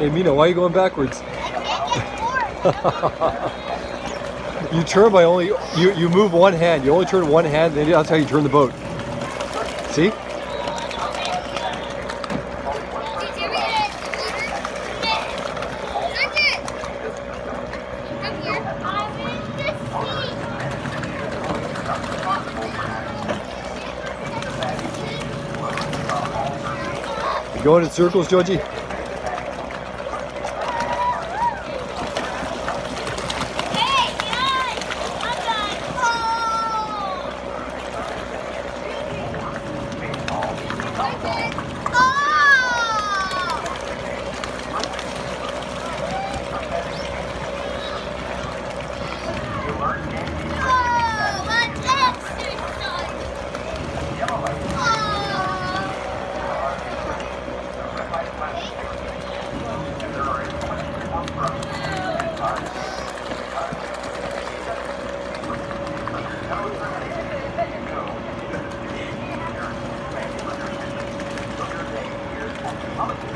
Hey Mina, why are you going backwards? you turn by only you you move one hand. You only turn one hand, then that's how you turn the boat. See? You going in circles, Joji? 好